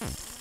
Yeah.